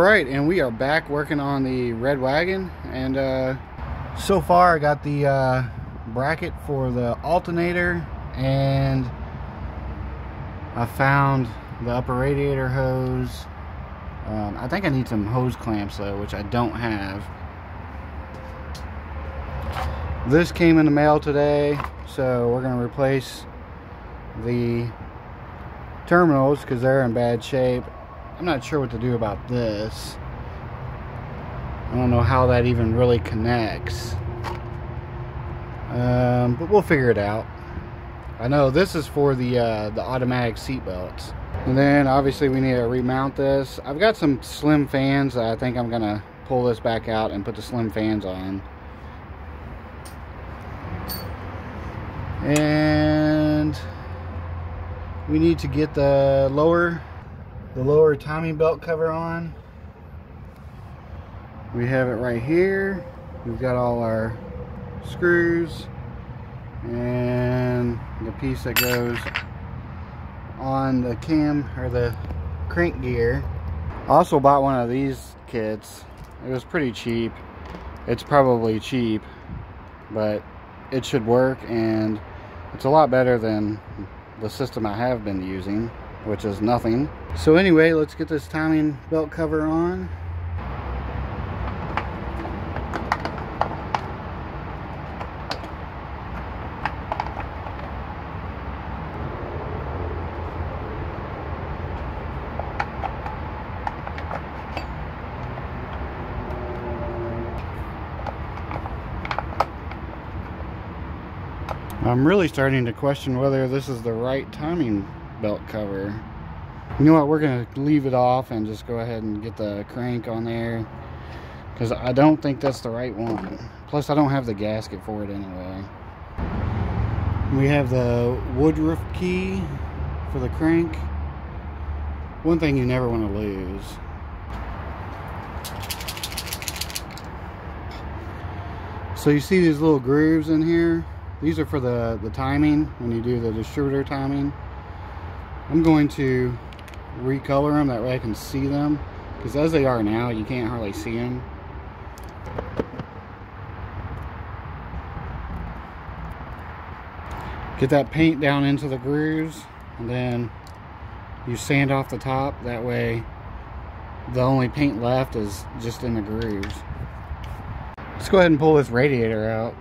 right, and we are back working on the red wagon. And uh, so far, I got the uh, bracket for the alternator, and I found the upper radiator hose. Um, I think I need some hose clamps though, which I don't have. This came in the mail today, so we're going to replace the terminals because they're in bad shape. I'm not sure what to do about this. I don't know how that even really connects. Um, but we'll figure it out. I know this is for the uh, the automatic seat belts. And then obviously we need to remount this. I've got some slim fans. I think I'm gonna pull this back out and put the slim fans on. And we need to get the lower the lower timing belt cover on. We have it right here. We've got all our screws and the piece that goes on the cam or the crank gear. I also bought one of these kits. It was pretty cheap. It's probably cheap, but it should work and it's a lot better than the system I have been using, which is nothing. So anyway, let's get this timing belt cover on. I'm really starting to question whether this is the right timing belt cover. You know what, we're going to leave it off and just go ahead and get the crank on there. Because I don't think that's the right one. Plus, I don't have the gasket for it anyway. We have the Woodruff key for the crank. One thing you never want to lose. So you see these little grooves in here? These are for the, the timing, when you do the distributor timing. I'm going to recolor them, that way I can see them. Because as they are now, you can't hardly see them. Get that paint down into the grooves, and then you sand off the top. That way, the only paint left is just in the grooves. Let's go ahead and pull this radiator out.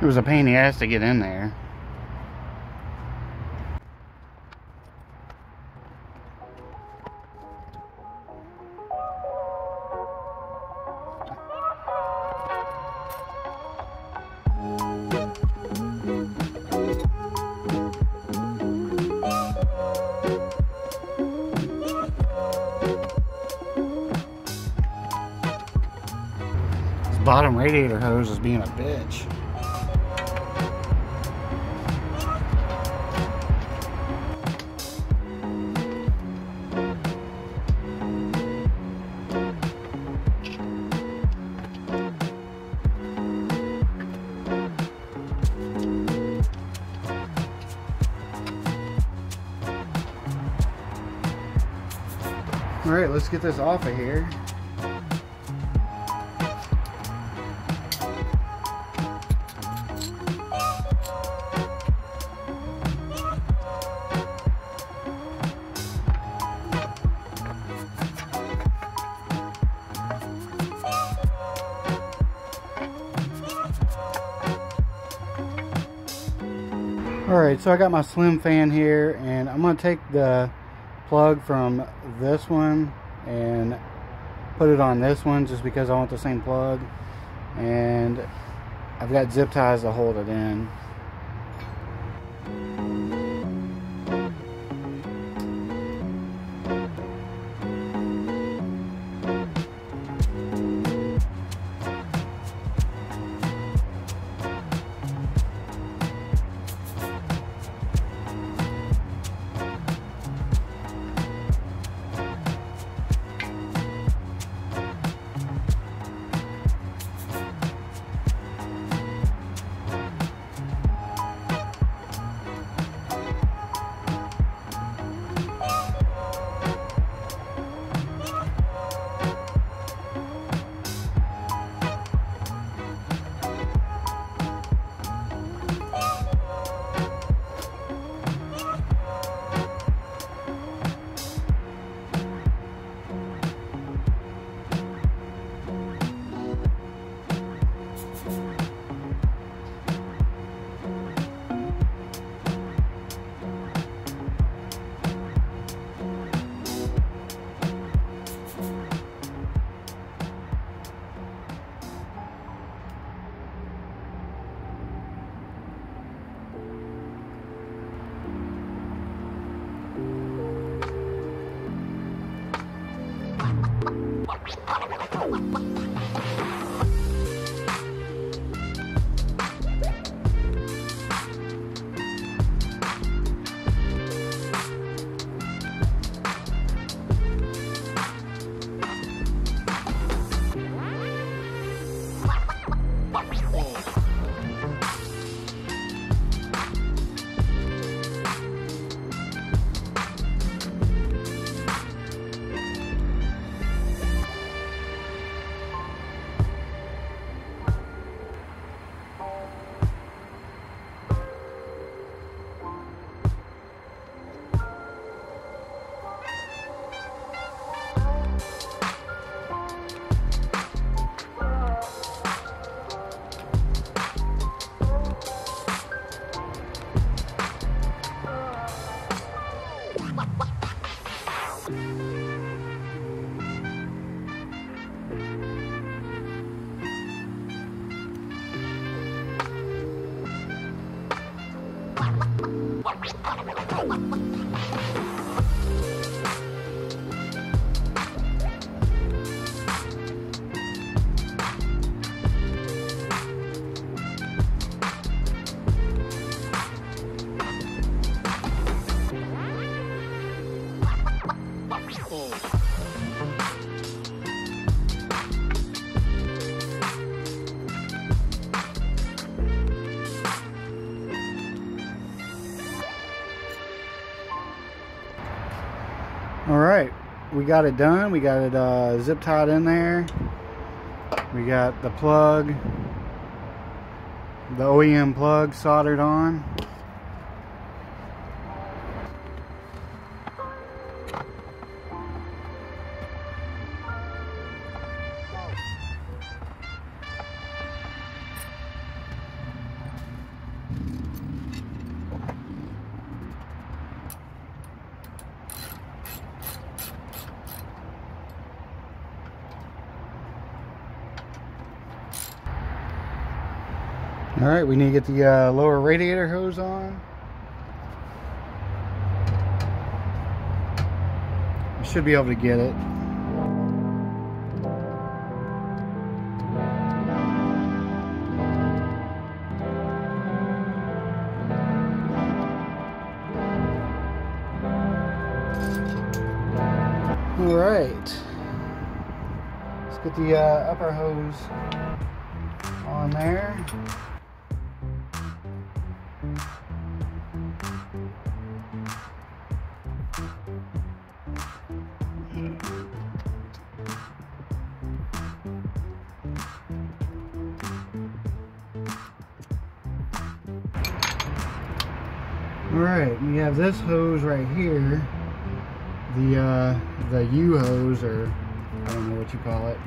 It was a pain in the ass to get in there. Bottom radiator hose is being a bitch. All right, let's get this off of here. All right, so I got my slim fan here and I'm gonna take the plug from this one and put it on this one just because I want the same plug. And I've got zip ties to hold it in Right, we got it done. We got it uh, zip tied in there. We got the plug, the OEM plug soldered on. Right, we need to get the uh, lower radiator hose on. I should be able to get it. All right, let's get the uh, upper hose on there. All right, we have this hose right here, the uh, the U hose, or I don't know what you call it.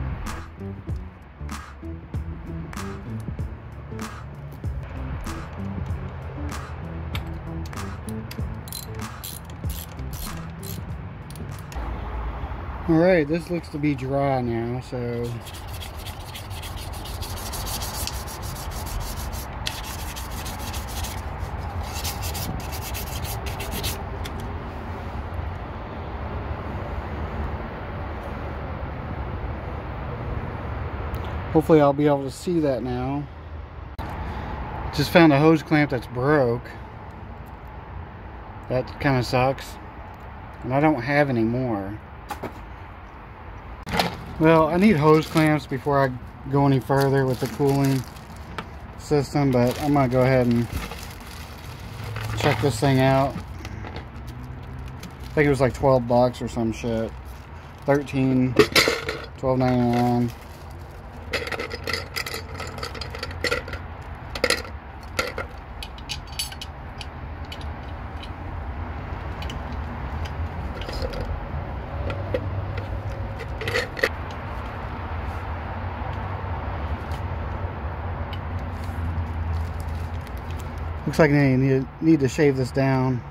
All right, this looks to be dry now, so Hopefully I'll be able to see that now. Just found a hose clamp that's broke. That kind of sucks. And I don't have any more. Well, I need hose clamps before I go any further with the cooling system, but I'm to go ahead and check this thing out. I think it was like 12 bucks or some shit. 13, 12.99. Looks like they need, need to shave this down.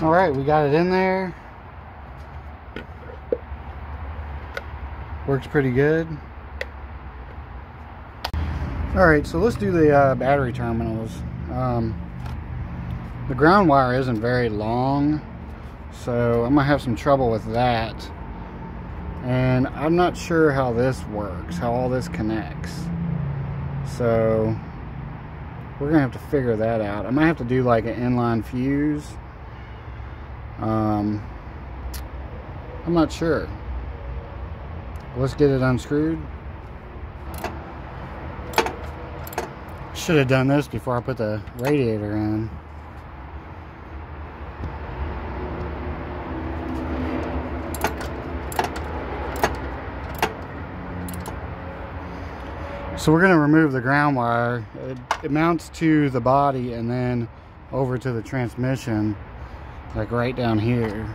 All right, we got it in there. Works pretty good. All right, so let's do the uh, battery terminals. Um, the ground wire isn't very long, so I'm gonna have some trouble with that. And I'm not sure how this works, how all this connects. So we're gonna have to figure that out. I might have to do like an inline fuse. Um, I'm not sure. Let's get it unscrewed. Should have done this before I put the radiator in. So we're going to remove the ground wire. It, it, mounts to the body and then over to the transmission, like right down here.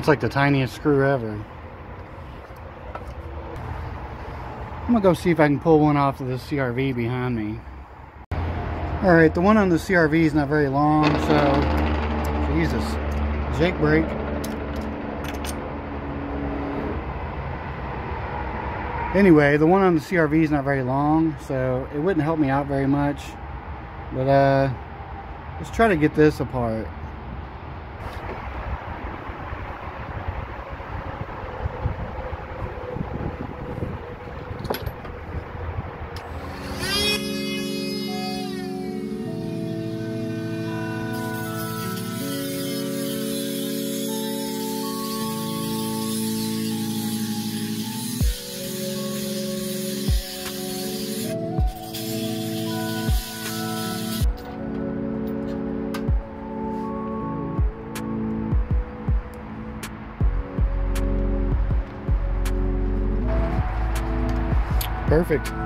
It's like the tiniest screw ever. I'm gonna go see if I can pull one off of the CRV behind me. All right, the one on the CRV is not very long, so Jesus, Jake brake. Anyway, the one on the CRV is not very long, so it wouldn't help me out very much. But uh, let's try to get this apart. Perfect.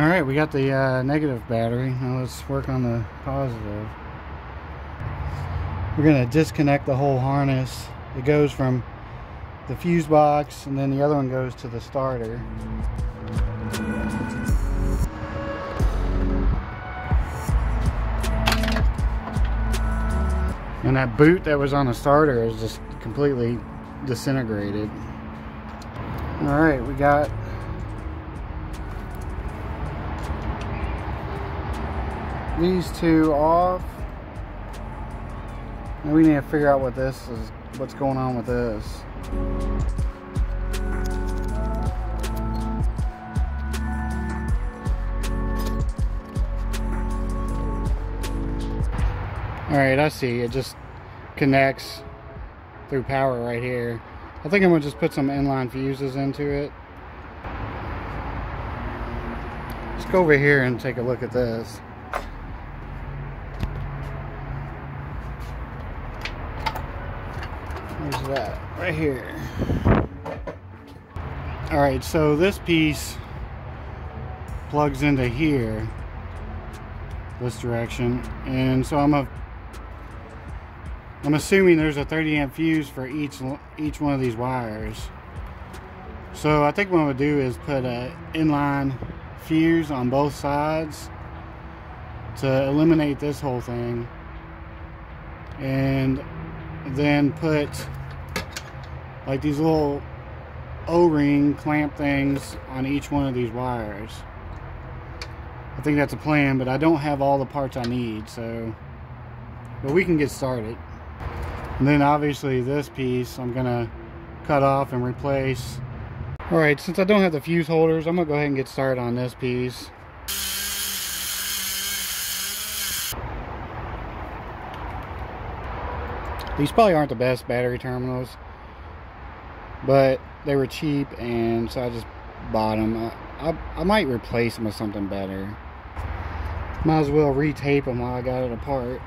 All right, we got the uh, negative battery. Now let's work on the positive. We're gonna disconnect the whole harness. It goes from the fuse box and then the other one goes to the starter. And that boot that was on the starter is just completely disintegrated. All right, we got these two off. And we need to figure out what this is, what's going on with this. All right, I see. It just connects through power right here. I think I'm gonna just put some inline fuses into it. Let's go over here and take a look at this. Right here. All right, so this piece plugs into here, this direction, and so I'm a, I'm assuming there's a 30 amp fuse for each each one of these wires. So I think what I'm gonna do is put a inline fuse on both sides to eliminate this whole thing, and then put like these little o-ring clamp things on each one of these wires. I think that's a plan but I don't have all the parts I need so but we can get started. And then obviously this piece I'm gonna cut off and replace. Alright, since I don't have the fuse holders, I'm to go ahead and get started on this piece. These probably aren't the best battery terminals, but they were cheap, and so I just bought them. I, I, I might replace them with something better. Might as well retape them while I got it apart.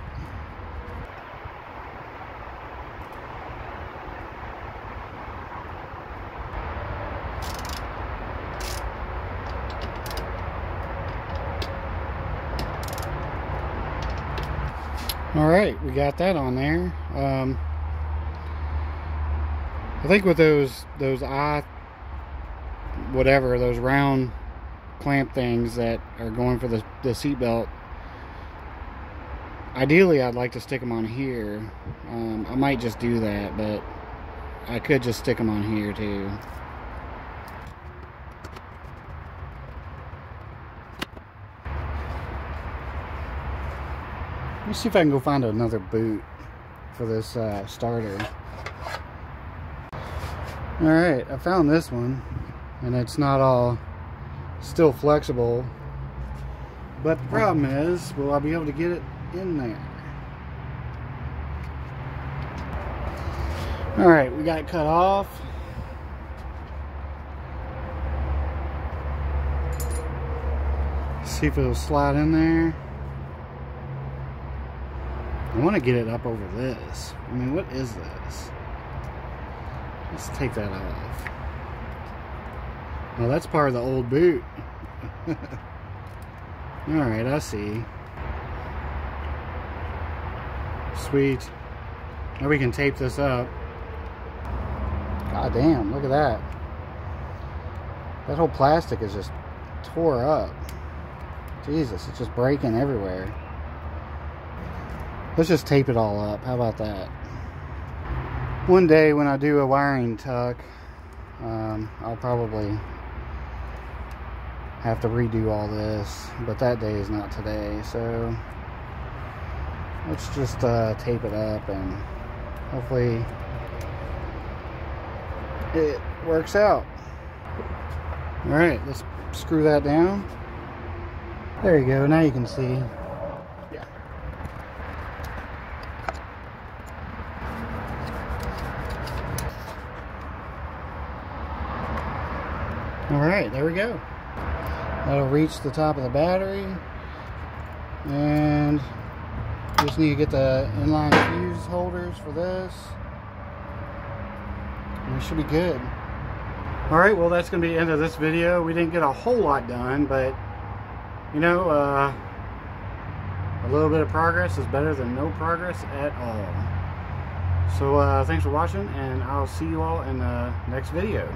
all right we got that on there um, I think with those those eye whatever those round clamp things that are going for the, the seat belt ideally I'd like to stick them on here um, I might just do that but I could just stick them on here too Let me see if I can go find another boot for this uh, starter. Alright, I found this one. And it's not all still flexible. But the problem is, will I be able to get it in there? Alright, we got it cut off. See if it'll slide in there. I want to get it up over this. I mean, what is this? Let's take that off. Oh, that's part of the old boot. Alright, I see. Sweet. Now we can tape this up. God damn, look at that. That whole plastic is just tore up. Jesus, it's just breaking everywhere. Let's just tape it all up. How about that? One day when I do a wiring tuck, um, I'll probably have to redo all this. But that day is not today. So let's just uh, tape it up and hopefully it works out. Alright, let's screw that down. There you go. Now you can see. All right there we go. That'll reach the top of the battery. And just need to get the inline fuse holders for this. And we should be good. All right well that's gonna be the end of this video. We didn't get a whole lot done but you know uh, a little bit of progress is better than no progress at all. So uh, thanks for watching and I'll see you all in the next video